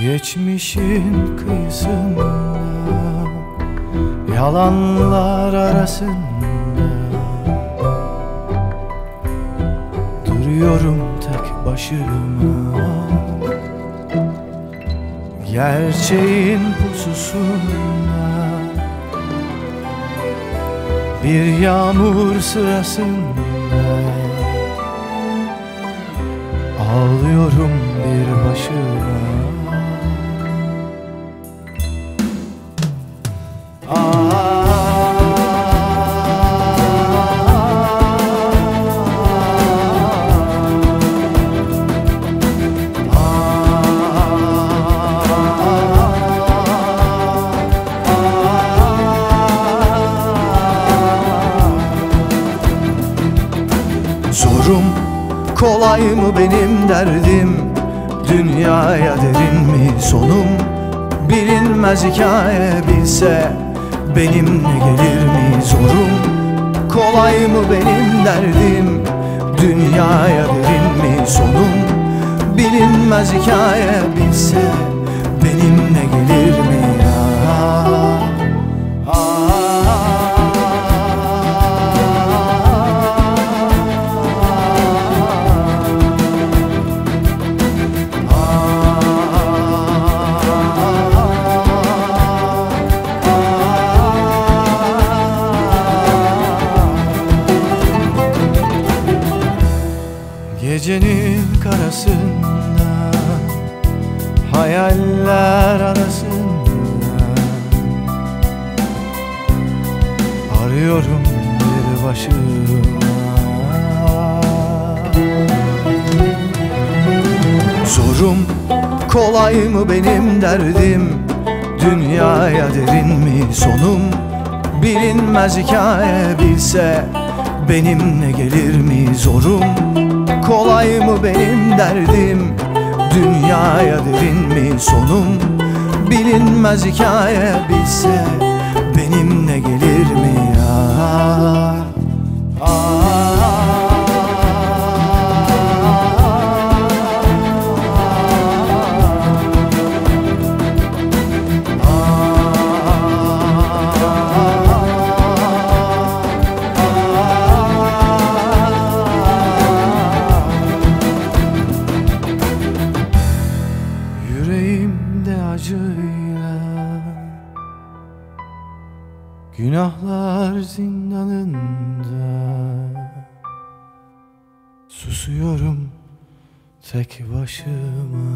Geçmişin kıyısında Yalanlar arasında. Duruyorum tek başıma. Gerçeğin pususunda Bir yağmur sırasında. Ağlıyorum bir başıma Zorum kolay mı benim derdim? Dünyaya derin mi sonum? Bilinmez hikaye bilse Benimle gelir mi zorum? Kolay mı benim derdim? Dünyaya derin mi sonum? Bilinmez hikaye bilse Gecenin karasında Hayaller arasında. Arıyorum bir başıma. Zorum kolay mı benim derdim? Dünyaya derin mi sonum? Bilinmez hikaye bilse Benimle gelir mi zorum Kolay mı benim derdim? Dünyaya derin mi sonum? Bilinmez hikaye bilse Benimle gelir mi ya? Yüreğimde Günahlar zindanında. Susuyorum tek başıma